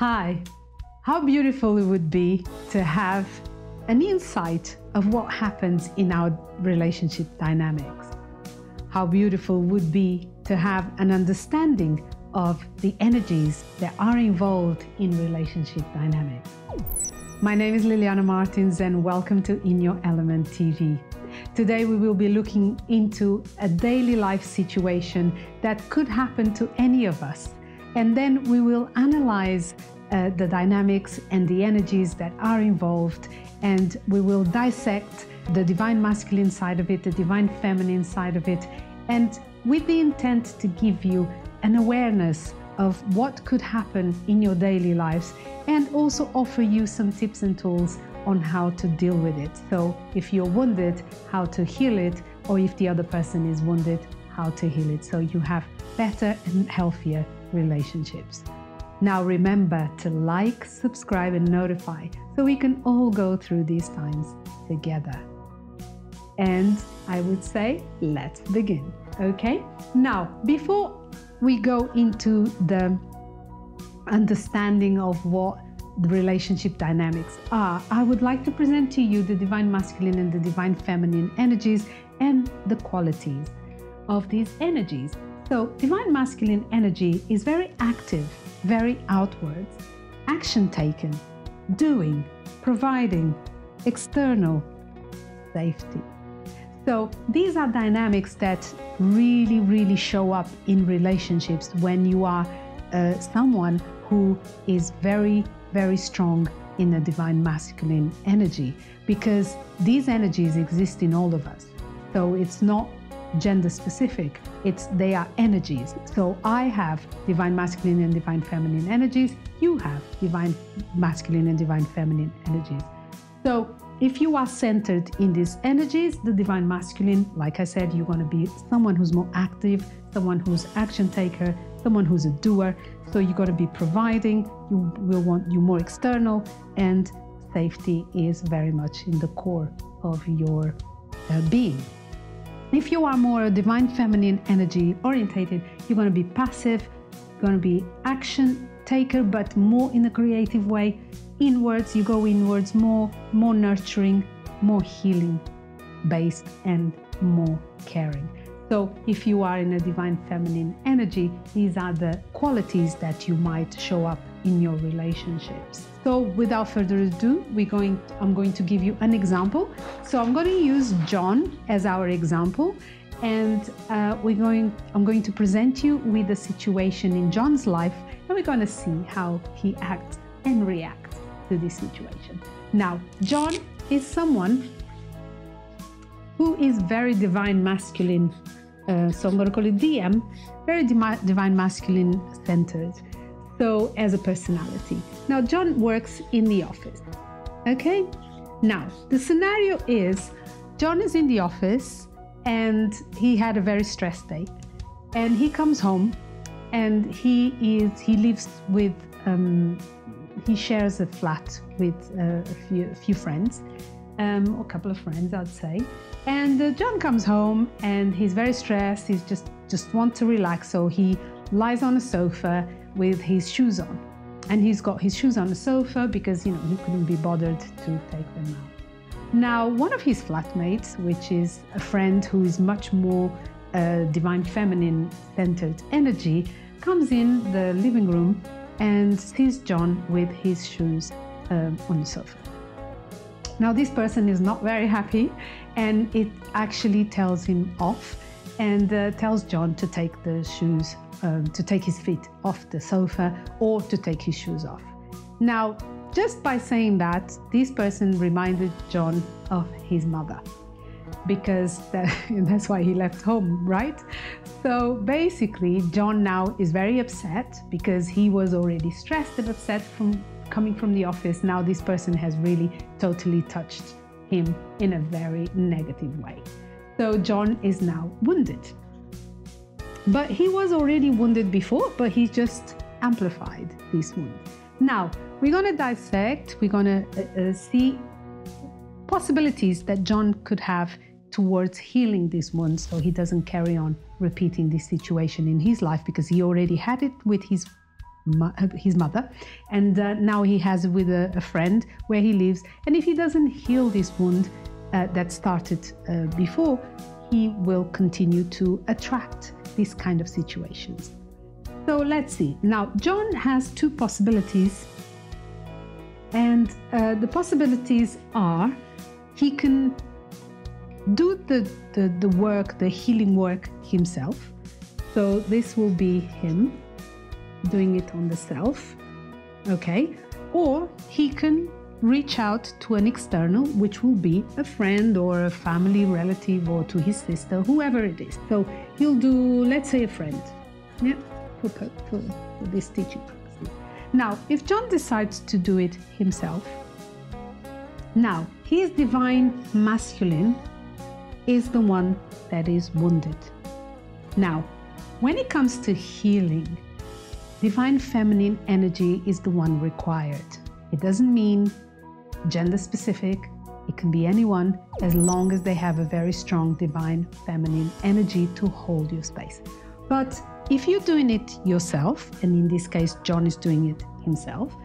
Hi, how beautiful it would be to have an insight of what happens in our relationship dynamics. How beautiful would be to have an understanding of the energies that are involved in relationship dynamics. My name is Liliana Martins and welcome to In Your Element TV. Today we will be looking into a daily life situation that could happen to any of us and then we will analyze uh, the dynamics and the energies that are involved, and we will dissect the divine masculine side of it, the divine feminine side of it, and with the intent to give you an awareness of what could happen in your daily lives and also offer you some tips and tools on how to deal with it. So, if you're wounded, how to heal it, or if the other person is wounded, how to heal it so you have better and healthier relationships. Now remember to like, subscribe, and notify so we can all go through these times together. And I would say, let's begin. Okay? Now, before we go into the understanding of what the relationship dynamics are, I would like to present to you the divine masculine and the divine feminine energies and the qualities of these energies. So, divine masculine energy is very active, very outwards, action taken, doing, providing, external, safety. So, these are dynamics that really, really show up in relationships when you are uh, someone who is very, very strong in the divine masculine energy because these energies exist in all of us. So, it's not gender specific. It's they are energies. So I have divine masculine and divine feminine energies. You have divine masculine and divine feminine energies. So if you are centered in these energies, the divine masculine, like I said, you're going to be someone who's more active, someone who's action taker, someone who's a doer. So you're going to be providing. You will want you more external, and safety is very much in the core of your uh, being. If you are more divine feminine energy orientated, you're going to be passive, going to be action taker, but more in a creative way. Inwards, you go inwards, more, more nurturing, more healing based, and more caring. So, if you are in a divine feminine energy, these are the qualities that you might show up in your relationships. So without further ado, we're going, I'm going to give you an example. So I'm going to use John as our example and uh, we're going, I'm going to present you with a situation in John's life and we're going to see how he acts and reacts to this situation. Now, John is someone who is very divine masculine. Uh, so I'm going to call it DM, very divine masculine centered so as a personality. Now, John works in the office. Okay? Now, the scenario is John is in the office and he had a very stressed day. And he comes home and he is he lives with um, he shares a flat with uh, a few a few friends, um, a couple of friends, I'd say. And uh, John comes home and he's very stressed. He just just wants to relax, so he lies on a sofa with his shoes on. And he's got his shoes on the sofa because, you know, he couldn't be bothered to take them out. Now, one of his flatmates, which is a friend who is much more uh, divine feminine centered energy, comes in the living room and sees John with his shoes um, on the sofa. Now, this person is not very happy and it actually tells him off and uh, tells John to take the shoes um, to take his feet off the sofa or to take his shoes off. Now, just by saying that, this person reminded John of his mother because that, that's why he left home, right? So basically, John now is very upset because he was already stressed and upset from coming from the office. Now, this person has really totally touched him in a very negative way. So, John is now wounded. But he was already wounded before, but he just amplified this wound. Now, we're going to dissect, we're going to uh, uh, see possibilities that John could have towards healing this wound so he doesn't carry on repeating this situation in his life because he already had it with his his mother, and uh, now he has it with a, a, friend where he lives. And if he doesn't heal this wound uh, that started uh, before, he will continue to attract these kind of situations. So let's see. Now, John has two possibilities, and uh, the possibilities are he can do the, the, the work, the healing work himself. So this will be him doing it on the self, okay? Or he can reach out to an external, which will be a friend or a family relative or to his sister, whoever it is. So he'll do, let's say, a friend, yeah, for, for, for this teaching. Now, if John decides to do it himself, now his divine masculine is the one that is wounded. Now, when it comes to healing, divine feminine energy is the one required. It doesn't mean gender specific, it can be anyone as long as they have a very strong divine feminine energy to hold your space. But if you're doing it yourself, and in this case, John is doing it himself,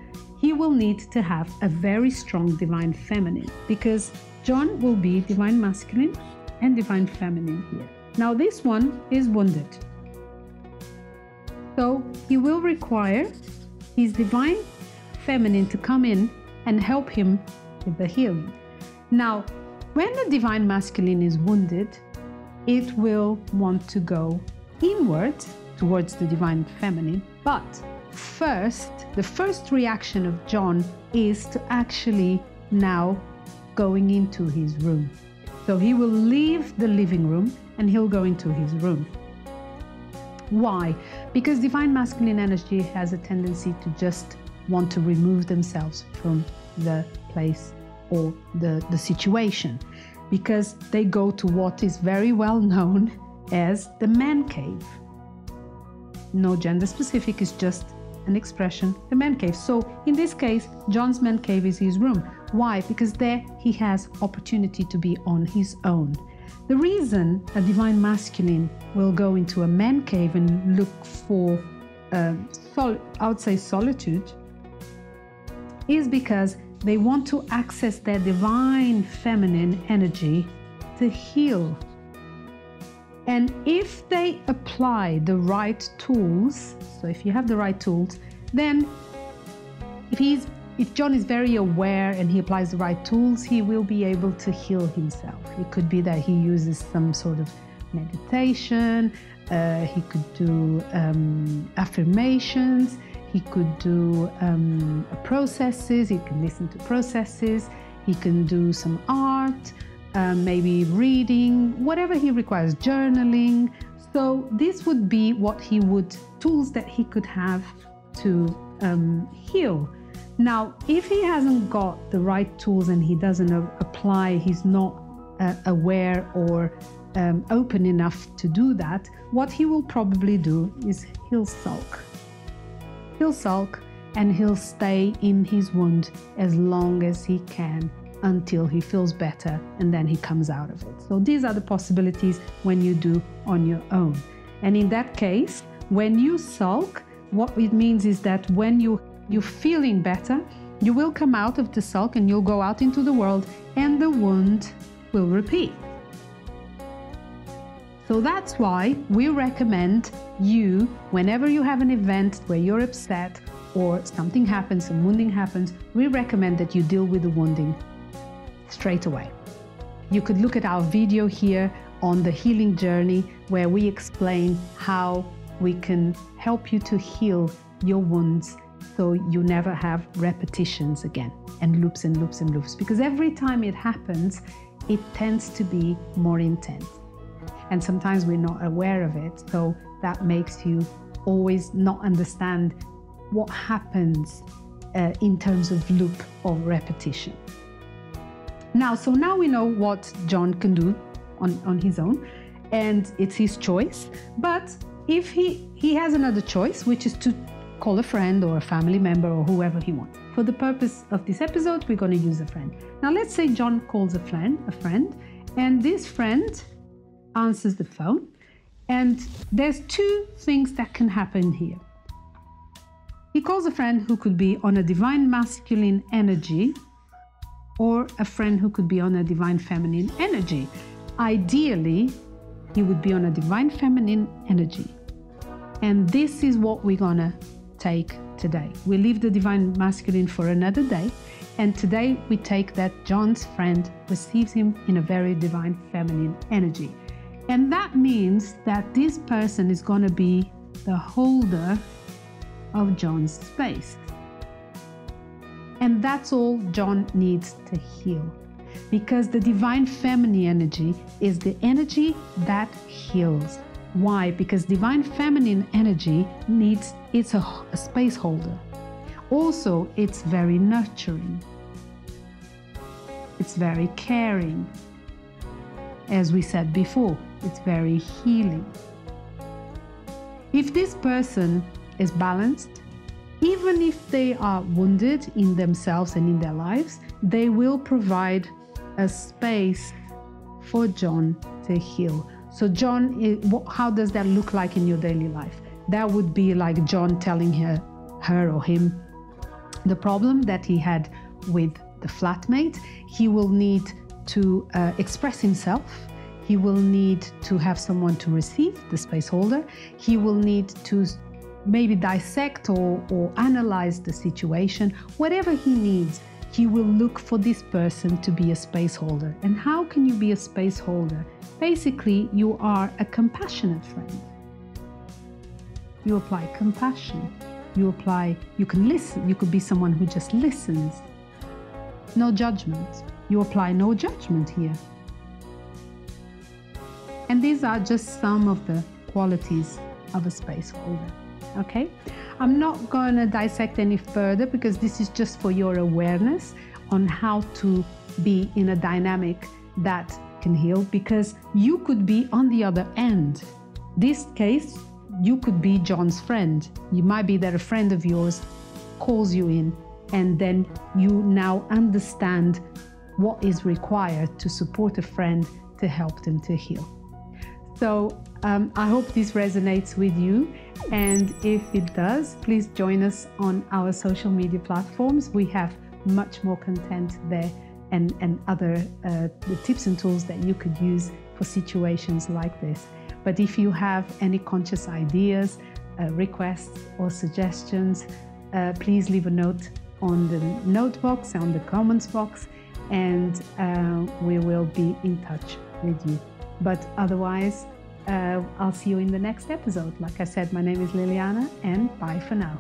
he will need to have a very strong divine feminine because John will be divine masculine and divine feminine here. Now, this one is wounded. So he will require his divine feminine to come in and help him with the healing. Now, when the divine masculine is wounded, it will want to go inward towards the divine feminine. But first, the first reaction of John is to actually now going into his room. So he will leave the living room and he'll go into his room. Why? Because divine masculine energy has a tendency to just want to remove themselves from the place or the, the situation because they go to what is very well known as the man cave. No gender specific, is just an expression, the man cave. So in this case, John's man cave is his room. Why? Because there he has opportunity to be on his own. The reason a divine masculine will go into a man cave and look for, uh, sol- I would say, solitude, is because they want to access their divine feminine energy to heal. And if they apply the right tools, so if you have the right tools, then if he's if John is very aware and he applies the right tools, he will be able to heal himself. It could be that he uses some sort of meditation, uh, he could do um, affirmations, he could do um, processes, he can listen to processes, he can do some art, uh, maybe reading, whatever he requires, journaling. So, this would be what he would, tools that he could have to um, heal now, if he hasn't got the right tools and he doesn't apply, he's not uh, aware or um, open enough to do that, what he will probably do is he'll sulk. He'll sulk and he'll stay in his wound as long as he can until he feels better and then he comes out of it. So these are the possibilities when you do on your own. And in that case, when you sulk, what it means is that when you you're feeling better, you will come out of the sulk and you'll go out into the world and the wound will repeat. So that's why we recommend you, whenever you have an event where you're upset or something happens, some wounding happens, we recommend that you deal with the wounding straight away. You could look at our video here on the healing journey where we explain how we can help you to heal your wounds so you never have repetitions again and loops and loops and loops because every time it happens, it tends to be more intense. And sometimes we're not aware of it, so that makes you always not understand what happens uh, in terms of loop of repetition. Now, so now we know what John can do on, on his own, and it's his choice. But if he, he has another choice, which is to call a friend or a family member or whoever he wants. For the purpose of this episode, we're going to use a friend. Now, let's say John calls a friend, a friend, and this friend answers the phone. And there's two things that can happen here. He calls a friend who could be on a divine masculine energy or a friend who could be on a divine feminine energy. Ideally, he would be on a divine feminine energy. And this is what we're gonna take today. We leave the divine masculine for another day. And today we take that John's friend receives him in a very divine feminine energy. And that means that this person is going to be the holder of John's space. And that's all John needs to heal. Because the divine feminine energy is the energy that heals. Why? Because divine feminine energy needs it's a, a space holder. Also, it's very nurturing. It's very caring. As we said before, it's very healing. If this person is balanced, even if they are wounded in themselves and in their lives, they will provide a space for John to heal. So, John, how does that look like in your daily life? That would be like John telling her, her or him the problem that he had with the flatmate. He will need to uh, express himself. He will need to have someone to receive the space holder. He will need to maybe dissect or, or analyze the situation. Whatever he needs, he will look for this person to be a space holder. And how can you be a space holder? Basically, you are a compassionate friend. You apply compassion. You apply, you can listen. You could be someone who just listens. No judgment. You apply no judgment here. And these are just some of the qualities of a space holder. Okay? I'm not going to dissect any further because this is just for your awareness on how to be in a dynamic that can heal because you could be on the other end. This case, you could be John's friend. You might be that a friend of yours calls you in and then you now understand what is required to support a friend to help them to heal. So um, I hope this resonates with you. And if it does, please join us on our social media platforms. We have much more content there and, and other uh, tips and tools that you could use for situations like this. But if you have any conscious ideas, uh, requests, or suggestions, uh, please leave a note on the note box, on the comments box, and uh, we will be in touch with you. But otherwise, uh, I'll see you in the next episode. Like I said, my name is Liliana, and bye for now.